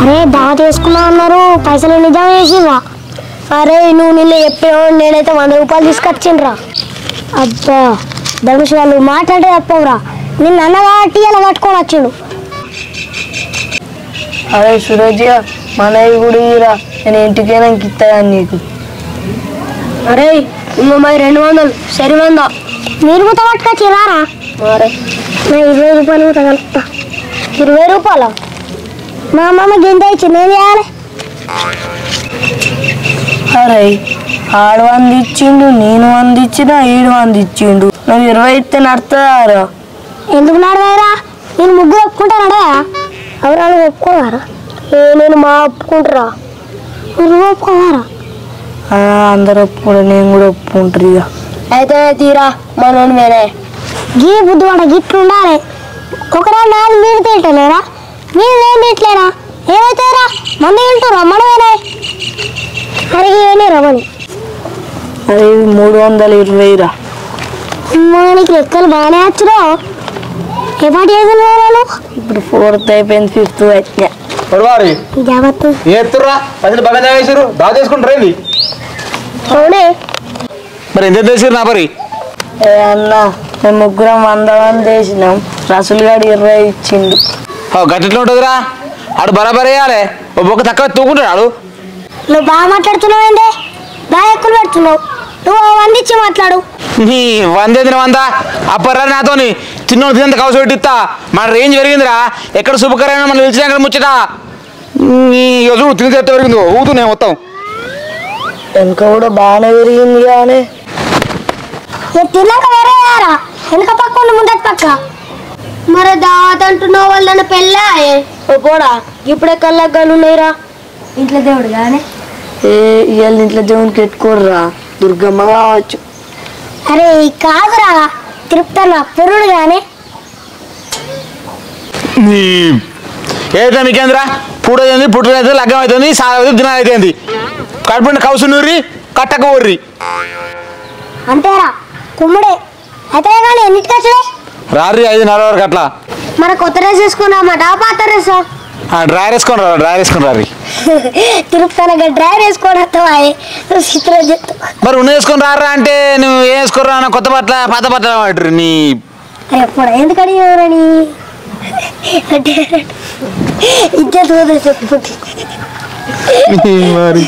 అరే దావా తీసుకున్నా అన్నారు. పైసలు నిజం చేసివా అరే నువ్వు నిన్న చెప్పావు నేనైతే వంద రూపాయలు తీసుకొచ్చిండ్రా. అబ్బా ధనుష్ వాళ్ళు మాట్లాడే చెప్పవురా నిన్న అన్న కాబట్టి అలా పట్టుకొని వచ్చిండు. అరే సురేజ్ మనవి కూడా ఇరా నేను ఇంటికైనా ఇస్తాను నీకు. అరే ఇంకో మరి రెండు వందలు సరి వంద మీరు కూడా పట్టుకొచ్చిరారా? ఇరవై రూపాయలు కూడా కలుపుతా ఇరవై రూపాయలు? మా అమ్మమ్మ గింత ఇచ్చింది ఏం చేయాలి? అరే ఆడు వంద ఇచ్చిండు నేను వంద ఇచ్చిన ఈడు వంద ఇచ్చిండు నువ్వు ఇరవై ఇస్తే నడుతుందారా ఎందుకు నడవారా? నేను ముగ్గురు ఒప్పుకుంటారా ఎవరు ఒప్పుకోవారా ఏ నేను మా ఒప్పుకుంటారా? మీరు ఒప్పుకోవారా అందరు ఒప్పుకుంటారు నేను కూడా ఒప్పుకుంటారు ఇక. అయితే తీరా మనోని వేరే గీ బుద్ధివాడ గిట్లు ఉండాలి ఒకరా నాది మీరు తింటలేరా మీరు ఏం తింటలేరా ఏమైతారా మంది తింటారా మనమేనే అడిగి ఏనే రమణి అరే మూడు వందల ఇరవై రా మనకి లెక్కలు బాగానే వచ్చురా ఏ పాటి వేసిన ఇప్పుడు ఫోర్త్ అయిపోయింది ఫిఫ్త్ వచ్చిన పొడవారి. జాగ్రత్త ఏ ఎత్తుర్రా? పైసలు బాగా వేసారు దా చేసుకుంటారు ఏంది? అవునే. మరి ఎంత వేసారు నా పరి? ఏ అన్న మేము ముగ్గురం వంద మంది వేసినాం రసులు గాడు ఇరవై ఇచ్చిండు. గట్టిలో ఉంటుందిరా ఆడు బరాబర్ వేయాలి. ఓ బొక్క తక్కువ తూకుంటాడు ఆడు నువ్వు బాగా మాట్లాడుతున్నావు ఏంటి బాగా ఎక్కువ పెడుతున్నావు. నువ్వు వందిచ్చి మాట్లాడు. నీ వందే తిన వంద? అప్పర్రా నాతోని. తిన్నోడు తినంత కవస పెట్టిస్తా. మన రేంజ్ పెరిగిందిరా. ఎక్కడ శుభకరమైన మనం పిలిచినా అక్కడ ముచ్చట? నీ చూడు తిని తెత్త పెరిగిందో. ఊతున్నాయి మొత్తం. వెనుక కూడా బాగానే పెరిగింది కానీ తిన్నాక వేరే వెనక పక్క ఉండి ముందటి పక్క. మరి దావత్ అంటున్నావు వాళ్ళని పెళ్ళాయే? ఓ పోడా ఇప్పుడే కళ్ళకు గలు ఉన్నాయిరా. ఇంట్లో దేవుడు కానీ ఏ ఇవాళ ఇంట్లో దేవునికి ఎట్టుకోర్రా దుర్గమ్మ కావచ్చు. అరే కాదురా తిరుపతన్న పురుడు కానీ నీ ఏదైతే మీకేంద్రా పూడైంది పుట్టుదైతే లగ్గం అవుతుంది సాగవుతుంది దినాలు అవుతుంది కడుపుండి కౌసు నూరి కట్టక ఊర్రి అంతేరా కుమ్ముడే. అయితే కానీ ఎన్నిటికి రారి ఐదున్నర వరకు అట్లా. మన కొత్త డ్రెస్ వేసుకున్నామాట పాత డ్రెస్ డ్రైవర్ వేసుకొని రా డ్రైవర్ వేసుకొని రారి వేసుకోవడం చిత్రం చెప్తా మరి ఉన్న వేసుకొని రారా అంటే నువ్వు ఏం వేసుకోరా కొత్త బట్టల పాత బట్టల అంటారు నీ. అరే ఎప్పుడు ఎందుకు అడిగేవరని అంటే ఇద్దరు చెప్పుకుంటే. మరి.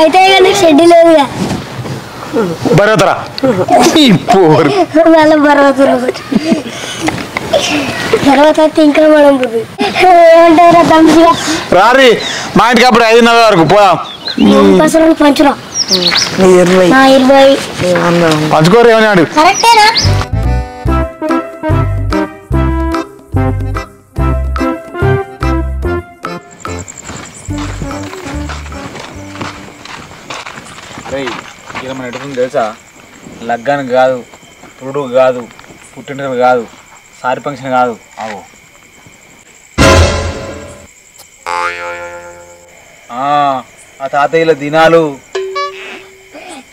అయితే షెడ్యూల్ లేదుగా. బరతరా తమ్ముగా రారి మా ఇంటికి అప్పుడు ఐదున్నర వరకు పోదాం. పంచుకోరు ఏమన్నాడు తెలుసా? లగ్గానికి కాదు పురుడు కాదు పుట్టినరోజు కాదు సారి ఫంక్షన్ కాదు. ఆవో ఆ, ఆ తాతయ్యల దినాలు.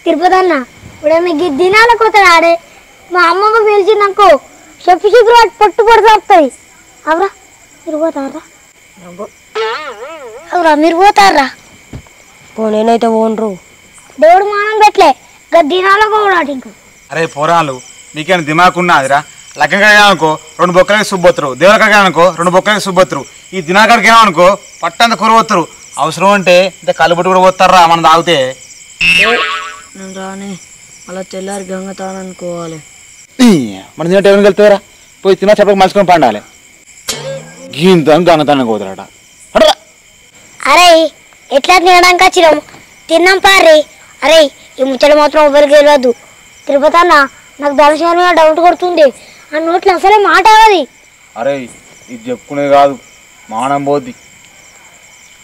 తిరుపతి అన్న ఇప్పుడు మీకు దినాల కొత్త ఆడే. మా అమ్మమ్మ పిలిచిందనుకో చెప్పు చెప్పు రాటు పట్టు పడుతూ వస్తుంది అవరా మీరు పోతారా? అవరా మీరు పోతారా? నేనైతే ఓనరు దేవుడు మానం పెట్టలే. ఇంకా దినాలకు కూడా ఇంకా. అరే పోరాలు నీకేమైనా దిమాకు ఉన్నదిరా లగ్గంగా అనుకో రెండు బొక్కలకి సుబ్బొత్తురు. దేవులకాడికి అనుకో రెండు బొక్కలకి సుబ్బొత్తురు. ఈ దినాకాడికి ఏమనుకో పట్టంత కూరవత్తురు అవసరం అంటే ఇంత కలుబుట్టు కూడా పోతారా మనం తాగితే? నేను రాని. అలా తెల్లారి గంగ తాననుకోవాలి. మన తిన టైంకి వెళ్తారా పోయి తిన్న చెప్పక మలుచుకొని పండాలి. గీంత గంగతనం పోతారట అట్రా అరే ఎట్లా తినడానికి వచ్చినాం తిన్నాం పారి అరే ఈ ముచ్చట మాత్రం ఎవరికి తెలియదు తిరుపతి అన్న నాకు దర్శనం మీద డౌట్ కొడుతుంది. ఆ నోట్లో అసలే మాట అవది అరే ఇది చెప్పుకునేది కాదు. మానం పోద్ది.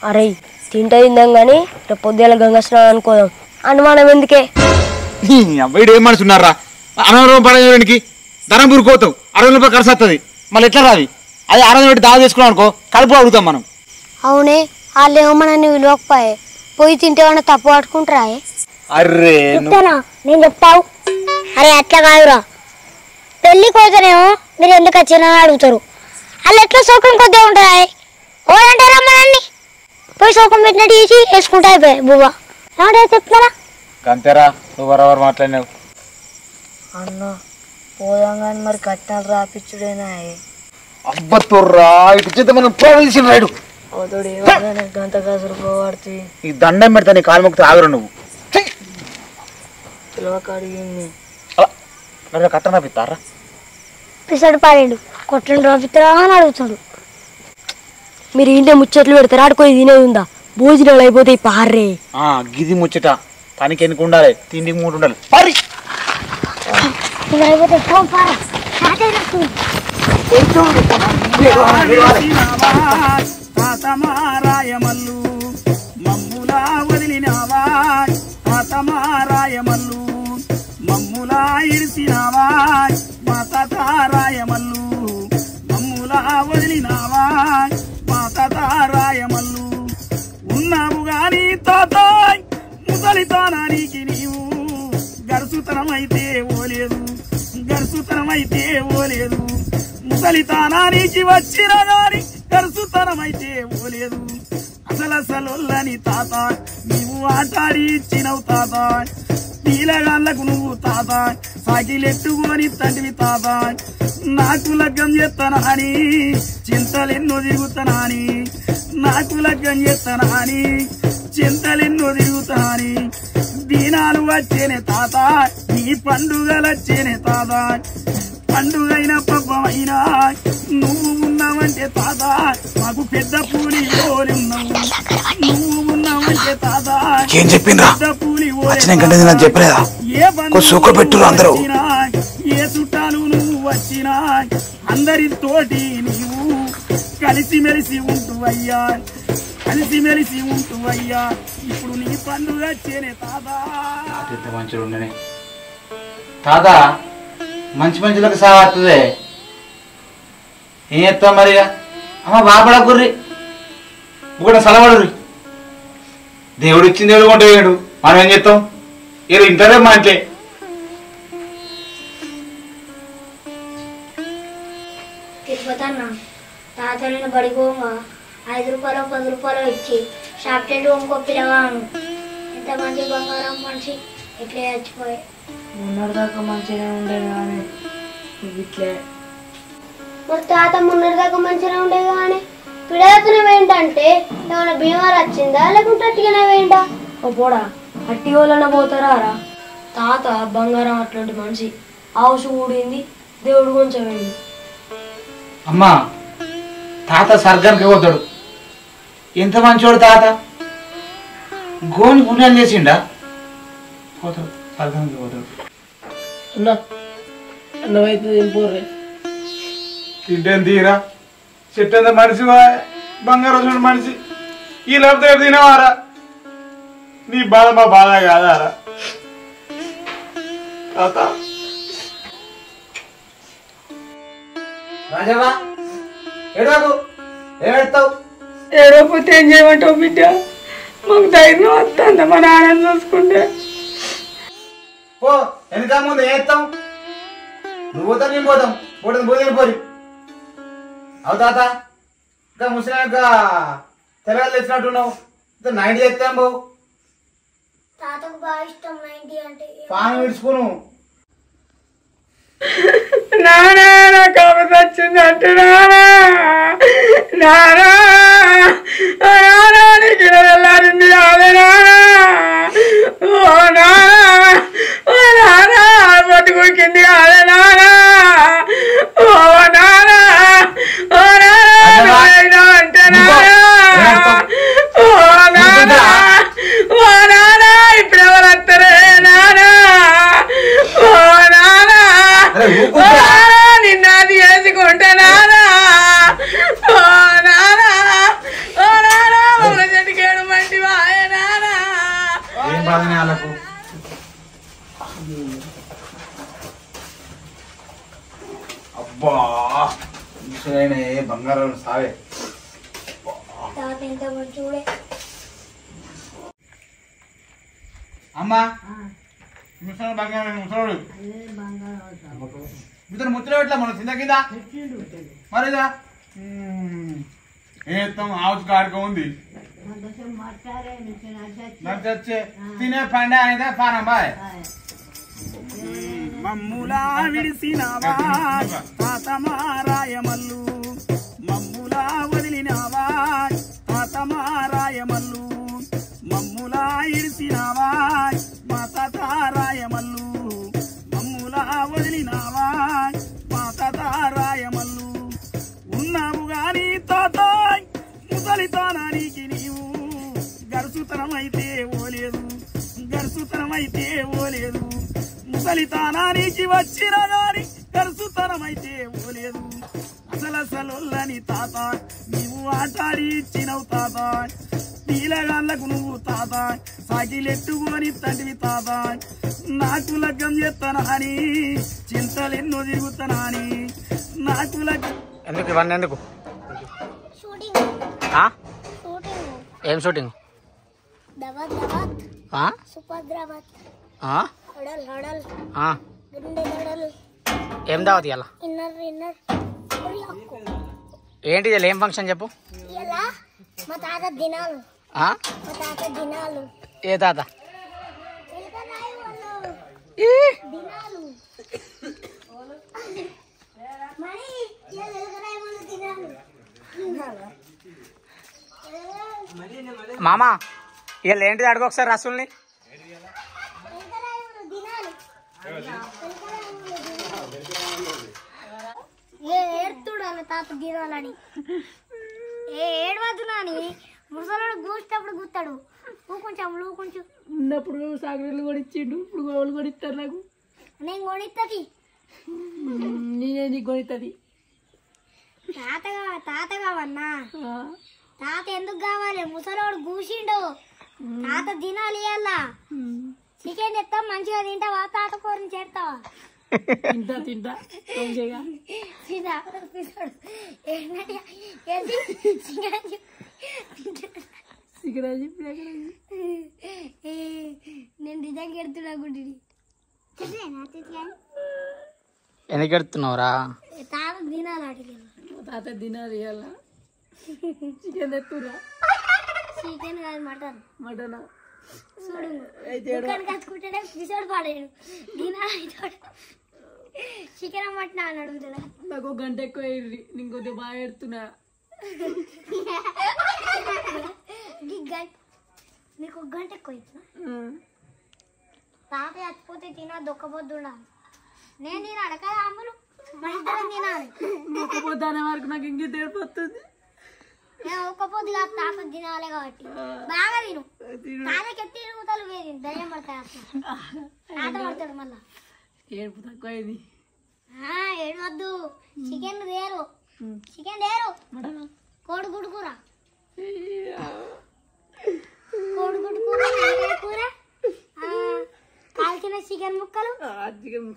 అరే తింటే తిందాం కానీ రేపు పొద్దున్న గంగ స్నానం అనుకోదాం. అనుమానం ఎందుకే? అబ్బాయి ఏం ఉన్నారా అనారోగ్యం పడడానికి ధనం పురుకోతాం అరవై రూపాయలు ఖర్చు వస్తుంది మళ్ళీ ఎట్లా రావి అది ఆరోగ్యం పెట్టి దావ చేసుకున్నాం అనుకో కడుపు అడుగుతాం మనం. అవునే వాళ్ళు ఏమన్నా విలువకపోయే. పోయి తింటే ఏమన్నా తప్పు పట్టుకుంటారా అర్రే చెప్తానా? నేను చెప్తావు? అరే అట్లా కాదురా. పెళ్ళి కోసనేమో మీరు ఎందుకు వచ్చినా అని అడుగుతారు. వాళ్ళు ఎట్లా సౌకర్యం కొద్దిగా ఉంటారా ఓడంటే రమ్మనండి. పోయి సోకం పెట్టినట్టు చేసి వేసుకుంటా అయిపోయాయి బువ్వ. ఏమంటే చెప్తారా? అంతేరా నువ్వు వరవరు మాట్లాడినావు. అన్న పోదాం కానీ మరి కట్నాలు రాపిచ్చుడేనా అబ్బతుర్రా ఇటు చేత మనం అవతోడు ఏమైనా గంట కసురు పోవాడుతుంది ఈ దండం పెడతా నీ కాలు మొక్కితే ఆగురు నువ్వు. పిలవక అడిగింది మరి కట్టన పిత్తారా పిసడు పాడాడు కొట్టండి రాపిత్తరా అని అడుగుతాడు. మీరు ఇంటే ముచ్చట్లు పెడతారు? ఆడుకోయి తినేది ఉందా? భోజనాలు అయిపోతాయి పార్రే. ఆ, గిది ముచ్చట. పనికి ఎన్నికి ఉండాలి? తిండికి మూడు ఉండాలి. పరి! పారా మమ్ములా వదిలినావా మమ్ములా ఇడిసినావా మా తాతారాయమల్లు మమ్ములా వదిలినావా మా తాతారాయమల్లు ఉన్నావు గాని తాతాయ్ ముసలితనానికి నీవు గరుసుతనమైతే ఓలేదు గరుసుతనమైతే ఓలేదు. ముసలితనానికి వచ్చిన గాని గరుసుతనమైతే ఓలేదు. అసలసలొల్లని తాత నీవు ఆటాడి ఇచ్చినవు తాత నీలగాళ్ళకు నువ్వు తాత సాకిలెట్టుకొని తండ్రి తాత నాకు లగ్గం చేస్తానా అని చింతలెన్నో తిరుగుతానా అని నాకు లగ్గం చేస్తానా అని చింతలెన్నో తిరుగుతానా అని. దీనాలు వచ్చేనే తాత నీ పండుగలు వచ్చేనే తాత పండుగైన పబ్బమైనా నువ్వు ఉన్నావంటే తాత మాకు పెద్ద పూలి ఓరున్నావు నువ్వు ఉన్నావంటే తాత ఏం చెప్పిండ్రా? పెద్ద పూలి వచ్చిన గంట చెప్పలేదా? ఏ సూకలు పెట్టుర్రు అందరూ. ఏ చుట్టాలు నువ్వు వచ్చినా అందరితోటి నీవు కలిసిమెలిసి ఉంటువయ్యా కలిసిమెలిసి ఉంటువయ్యా ఇప్పుడు నీ పండుగ వచ్చేనే తాత. మంచిగా ఉండని. తాత మంచి మంచిలకు సాగుతుంది ఏం చేస్తాం మరి అమ్మ బాపడ గుర్రి. ఇప్పుడు సలవడుర్రి. దేవుడు ఇచ్చింది దేవుడు కొంటే వేయడు. మనం ఏం చేస్తాం? ఏదో ఇంటరే మా ఇంట్లో. తిరుపతన్న తాత నేను పోమా ఐదు రూపాయలు పది రూపాయలు ఇచ్చి షాప్ టెంట్ ఇంకో పిల్లగాను ఎంత మంచి బంగారం మనిషి. ఇట్లా చచ్చిపోయాయి మొన్నటిదాకా మంచిగానే ఉండేది కానీ నువ్వు ఇట్లే. మరి తాత మున్నటి దాకా మంచిగా ఉండేది కానీ పిడతనం ఏంటంటే ఏమైనా బీమార్ వచ్చిందా? లేకుంటే అట్టిగానే వేయండా? ఓ పోడా అట్టి వాళ్ళన పోతారా రా? తాత బంగారం అట్లాంటి మనిషి. హౌస్ ఊడింది దేవుడు కొంచెం అయింది అమ్మా తాత స్వర్గానికి పోతాడు. ఎంత మంచోడు తాత? గోని పుణ్యాలు చేసిండా? పోతాడు స్వర్గానికి పోతాడు. అన్న అన్నమైతే తింపోర్రే తింటేం తీరా? చెట్టు ఎంత మనిషి బంగారం చూడు మనిషి. ఈ లేకపోతే తినవారా? నీ బాధ మా బాధ కాదారా? తాత. రాజవ్వా ఏడవకు ఏం చేయమంటావు బిడ్డ? మాకు ధైర్యం వస్తుంది మా నాన్న చూసుకుంటే. పో వెనక ముందు ఏస్తాం నువ్వు పోతావు నేను పోతాం? పోతుంది పోతే పోరి. అవు తాత ఇంకా ముసలి ఇంకా తెల్లగా తెచ్చినట్టున్నావు. ఇంకా నైన్టీ తెస్తాం బావు తాతకు బాగా ఇష్టం నైన్టీ అంటే పానం విడుచుకోను నానా నాకు ఆమె వచ్చింది అంటే నానా. నానా నీకు అదే నానా ఓ నానా ఓ నానా పట్టుకుకింది అదే నానా ఓ నానా ఓ నానా నాయనా అంటే నానా ఓ నానా ఓ నానా ఇప్పుడు ఎవరు వస్తారే నానా ఓ నానా అరే ఓ ఊరుకుంటా. నానా నిన్న అది వేసుకుంటా నానా ఓ నానా ఓ నానా మన చెట్టుకేడు మంటి వాయ నానా ఏం బాధనే వాళ్ళకు అబ్బా ముసలైన బంగారం సావే తాత ఎంత మంచి చూడే అమ్మా. ముసలి బంగారం ముసలోడు? ఇతను ముచ్చట పెట్టలే మన చింత కింద? మరిదా? ఏత్తం హౌస్ గాడిగా ఉంది. నచ్చే తినే పండే అనేది పానం బాయ్. మమ్ములా విడిసినావా? తాతమారాయమల్లు మమ్ములా వదిలినావా? తాతమారాయమల్లు మమ్ములా ఇరిసినావాయ్ మా తాతారాయమల్లు మమ్ములా వదిలినావాయ్ మా తాతారాయమల్లు ఉన్నావు గాని తాతాయ్ ముసలితనానికి నీవు. గరుసుతనమైతే ఓలేదు గరుసుతనమైతే ఓలేదు. ముసలితనానికి వచ్చిన గాని గరుసుతనమైతే ఓలేదు. అసలు అసలొల్లని తాత నీవు ఆటాడి ఇచ్చినవు తాత. నీలగాళ్ళకు నువ్వు తాత సాకిలెట్టుకొని తండ్రివి తాత నాకు లగ్గం చేస్తానా అని చింతలెన్నో తిరుగుతానా అని నాకు లగ్గం ఎందుకు ఇవన్నీ ఎందుకు? షూటింగ్. ఆ? షూటింగ్. ఏం షూటింగ్? ఏం దావత్ ఉరియాకు ఏంటి ఏం ఫంక్షన్ చెప్పు? ఇలా? మా తాత దినాలు. ఏ తాత? మామ ఇవాళ ఏంటిది అడుగు ఒకసారి రసూల్ని. ఎలుకరాయి వాళ్ళు దినాలు. ఎలుకరాయి వాళ్ళు దినాలు. ఏ ఏడుతుడు అన్న తాత దినాలని? ఏ ఏడవద్దు నాని. ముసలోడు గూసేటప్పుడు గుత్తాడు నువ్వు కొంచెం నువ్వు కొంచెం ఉన్నప్పుడు సాగరీలు కూడా ఇచ్చిండు ఇప్పుడు గోవులు కూడా ఇస్తారు నాకు. నేను కొనిత్తది. నేనే నీకు కొనిస్తుంది తాత కావ- తాత కావన్నా తాత ఎందుకు కావాలి? ముసలోడు కూసిండు తాత తినాలి అలా. చికెన్ తెస్తాం మంచిగా తింటావా? తాత కూరని చేస్తావా? తింటా తింటా. మంచిగా చికెన్. చికెన్ నేను నిజంగా ఎడుతున్నా గుడ్డిని ఎందుకు ఎడుతున్నావురా? తాత తినాలి అడిగి తాత తినాలి ఇవాళ. చికెన్ తెత్తురా చికెన్ కాదు మటన్ మటన్ చూడు దుకాణం కట్టుకుంటేనే పిసోడు పాడాడు తినాలి చికెన్ మటన్ అని అడుగుతాడా నాకు ఒక గంట ఎక్కువ అయ్యింది నేను కొద్దిగా బాగా ఎడుతున్నా. నీకు ఒక గంట ఎక్కువ తాత చచ్చిపోతే తినా దొక్కపోద్దు ఉండాలి నేను తినాలి కదా అమ్ములు? మన ఇద్దరం తినాలి. మొక్కపోతే అనే వరకు నాకు ఇంకే నేను కాదు తాత తినాలి కాబట్టి. బాగా తిను. తాతకి ఎత్తి తిరుగుతాలు వేది దయ్యం పడతాయి పడతాడు మళ్ళా. ఏడుపు తక్కువ ఏడవద్దు. చికెన్ దేరు చికెన్ దేరు మటన్. కోడిగుడ్డు కూర. కోడిగుడ్డు కూర కూర ఆ, కాల్చిన చికెన్ ముక్కలు. చికెన్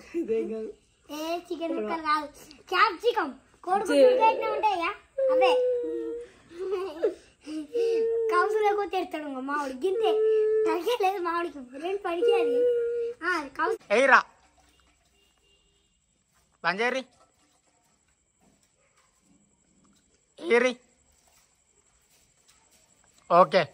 కాదు. ఏ చికెన్ ముక్కలు కాదు. క్యాప్సికం. కోడిగుడ్డు పెట్టిన ఉంటాయా? అవే. కౌసులకు తెరుతాడు మామిడి గింతే తగ్గలేదు మామిడికి. రెండు పడికి అది. ఆ, కౌసు ఎయిరా బంజేరి. Okay.